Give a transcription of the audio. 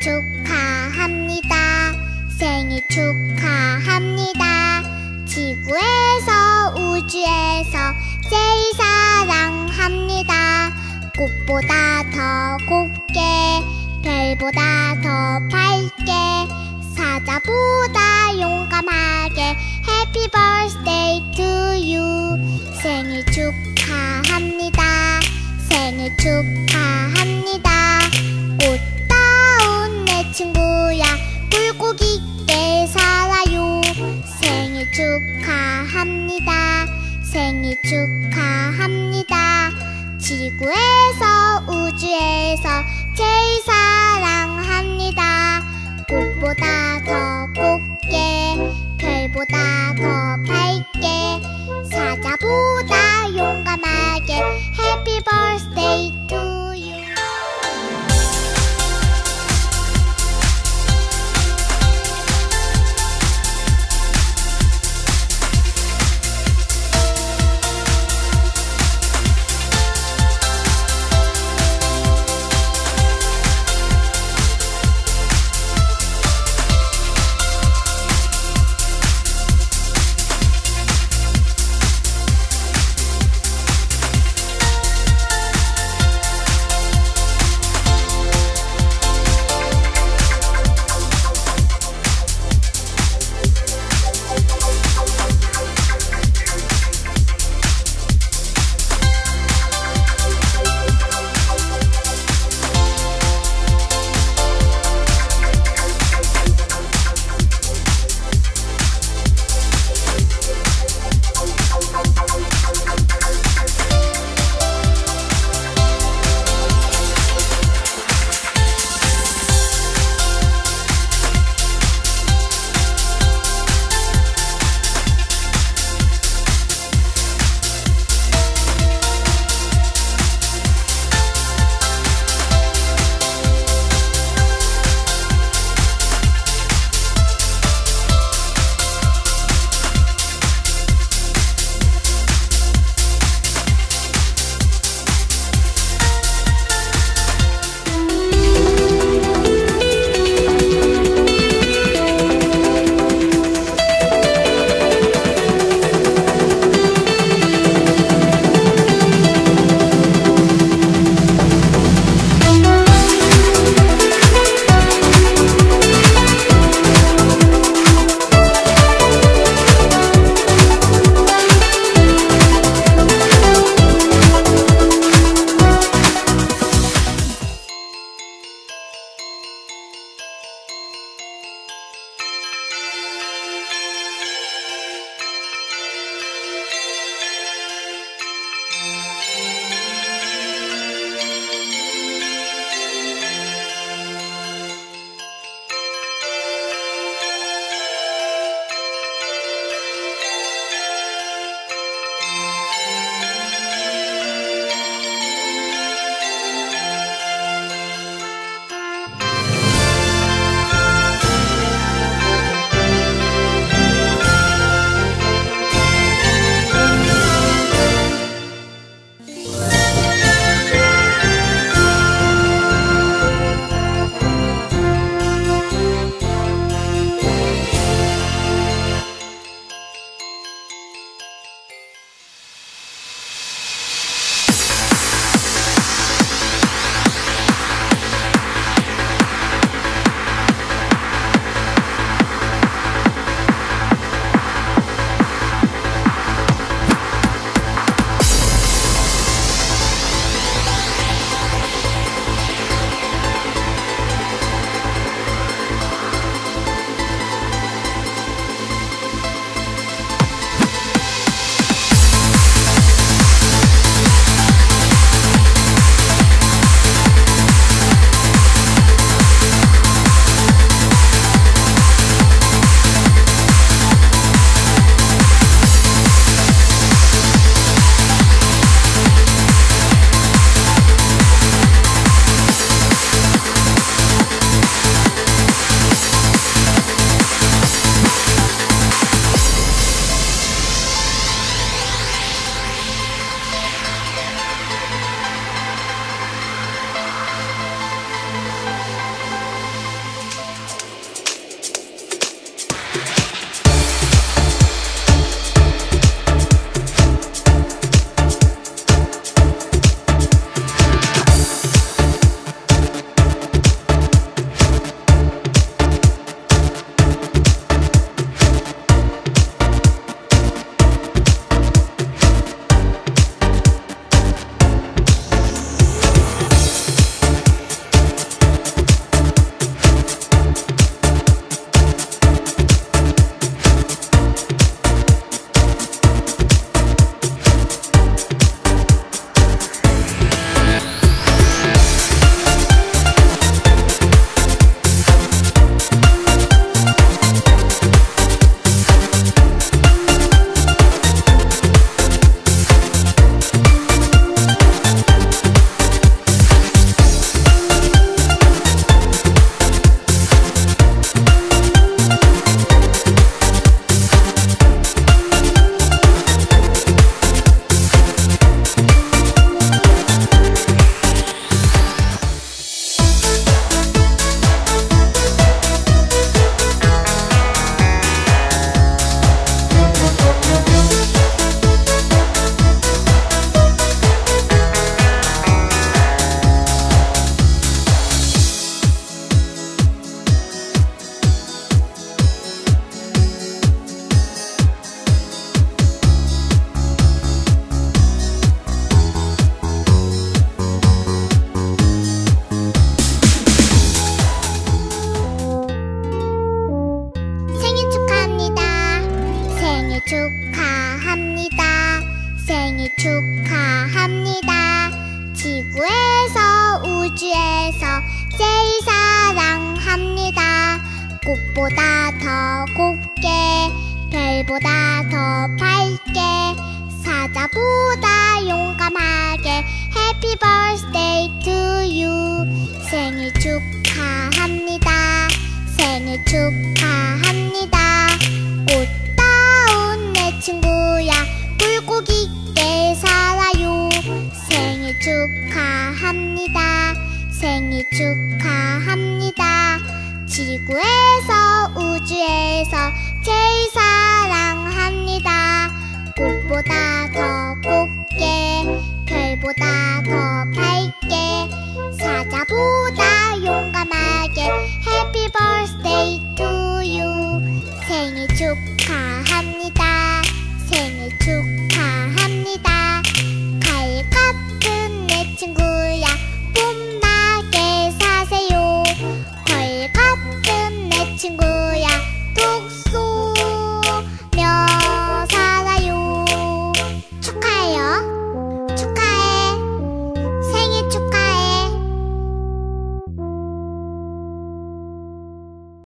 축하합니다. 생일 축하합니다. 지구에서 우주에서 제일 사랑합니다. 꽃보다 더 곱게 별보다 더 밝게 사자보다 용감하게 birthday to you 생일 축하합니다 생일 축하합니다 지구에서 우주에서 제일 사랑합니다. 꽃보다 더 곱게 별보다 더 밝게 사자보다 용감하게 birthday to you 꽃보다 더 곱게 별보다 더 밝게 사자보다 용감하게 birthday to you. 생일 축하합니다. 생일 축하합니다. 꽃다운 내 친구야 굴곡 있게 살아요. 생일 축하합니다. 생일 축하합니다 지구에서 우주에서 제일 사랑합니다. 꽃보다 더 곱게 별보다 더 밝게 사자보다 용감하게